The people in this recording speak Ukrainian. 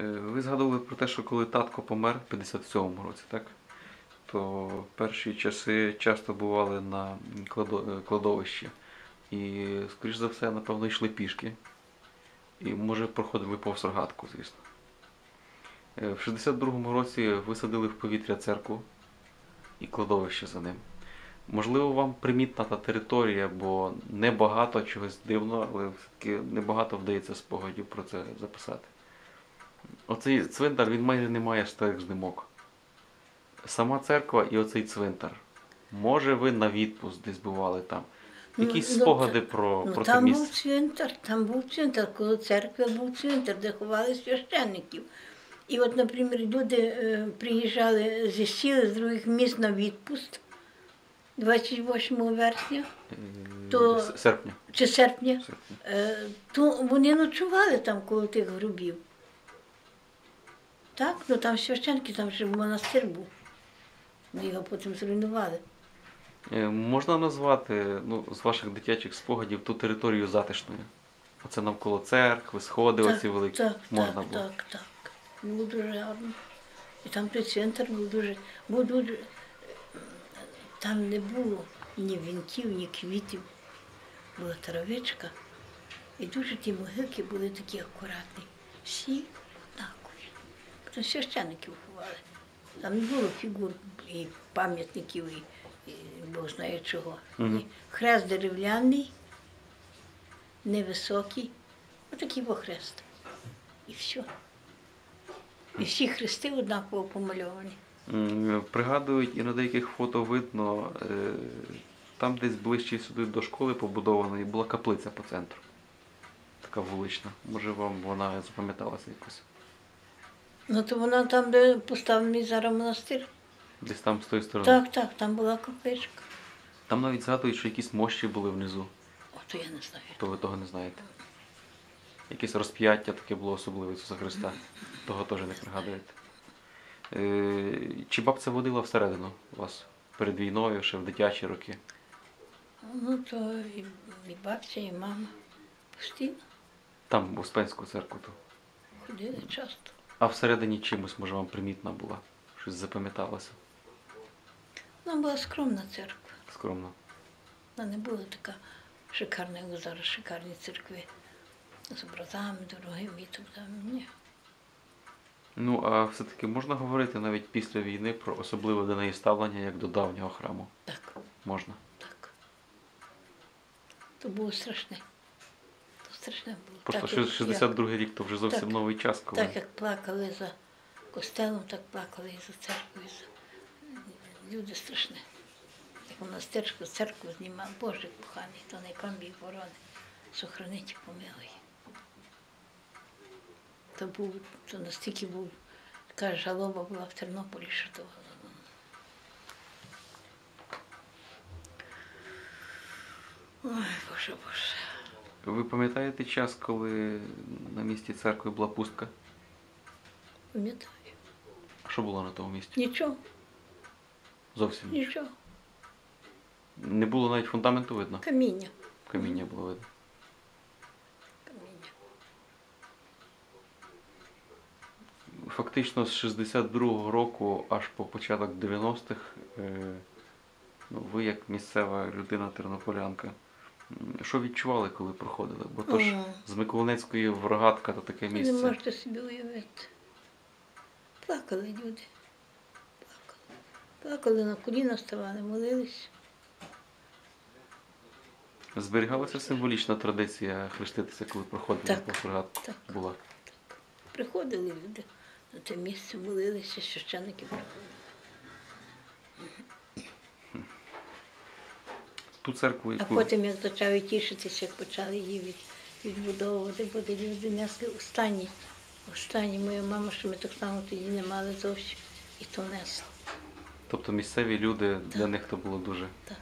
Е, Ви згадували про те, що коли татко помер в 57-му році, так? То перші часи часто бували на е, кладовищі. І, скоріш за все, напевно, йшли пішки. І, може, проходили повз рогатку, звісно. Е, В 62-му році висадили в повітря церкву і кладовище за ним. Можливо, вам примітна та територія, бо небагато чогось дивного, але все-таки небагато вдається спогадів про це записати. Оцей цвинтар він майже не має знімок. Сама церква і оцей цвинтар. Може, ви на відпуск десь бували там. Ну, Якісь ну, спогади та- про, Ну, про те там був цвинтар, там був цвинтар, коло церкви був цвинтар, де ховали священників. І от, наприклад, люди е, приїжджали зі сіл з других міст на відпуск 28 вересня Е, то- серпня. чи серпня, серпня. е, то вони ночували там коло тих грубів. Так, ну там священки, там ще монастир був. Вони його потім зруйнували. Е, Можна назвати ну, з ваших дитячих спогадів ту територію затишною. Оце навколо церкви, сходи оці великі. Так, Можна так, було. так, так. Було дуже гарно. І там той центр був дуже, був дуже. Там не було ні вінків, ні квітів. Була травичка. І дуже ті могилки були такі акуратні. Всі. Потім священників ховали. Там не було фігур і пам'ятників, і, і Бог знає чого. Ні. Хрест дерев'яний, невисокий. Отакий був хрест. І все. І всі хрести однаково помальовані. Пригадують, і на деяких фото видно, е, там десь ближче сюди до школи побудована і була каплиця по центру. Така вулична. Може вам вона запам'яталася якось. Ну то вона там, де поставлений зараз монастир. Десь там з тої сторони. Так, так, там була копичка. Там навіть згадують, що якісь мощі були внизу, Ото я не знаю. то ви того не знаєте. Якесь розп'яття таке було особливе Ісуса Христа. Того теж не пригадуєте. Е, Чи бабця водила всередину вас перед війною, ще в дитячі роки? Ну то і, і бабця, і мама постійно Там, в Успенську церкву. То. ходили часто. А всередині чимось, може, вам примітна була? Щось запам'яталося Вона була скромна церква. скромно. Вона не була така шикарна, як зараз шикарні церкви. З образами дорогими і так далі. Ні. Ну, а все-таки можна говорити навіть після війни про особливе до неї ставлення як до давнього храму? Так, Можна. так. То було страшне. То страшне було. Просто Так, як- рік то вже зовсім Так. новий час, коли. Так як плакали за костелом, так плакали і за церквою. За... Люди страшне. Як монастирську церкву знімав, Боже коханий, то не камбій ворони. Сохранить і помилуй. То був, то настільки був, така жалоба була в Тернополі, що то. Ой, Боже, Боже. Ви пам'ятаєте час, коли на місці церкви була пустка? Пам'ятаю. А що було на тому місці? Нічого, Зовсім нічого. нічого. Не було навіть фундаменту видно. Каміння. Каміння було видно. Каміння. Фактично з 62-го року аж по початок 90-х е, ну, ви як місцева людина тернополянка. Що відчували, коли проходили? Бо то ж з Миколинецької в Рогатка то таке Ви не місце. можете собі уявити. Плакали люди. Плакали. Плакали на коліна ставали, молились. Зберігалася символічна традиція хреститися, коли проходили Так, Рогатку? так. Була. Приходили люди на те місце, молилися, священники. Ту церкву, А яку потім, як почали тішитися, як почали її від, відбудовувати, бо люди несли останні. Останні моя мама, що ми так само тоді не мали зовсім, і то несли. Тобто місцеві люди для них то було дуже Так.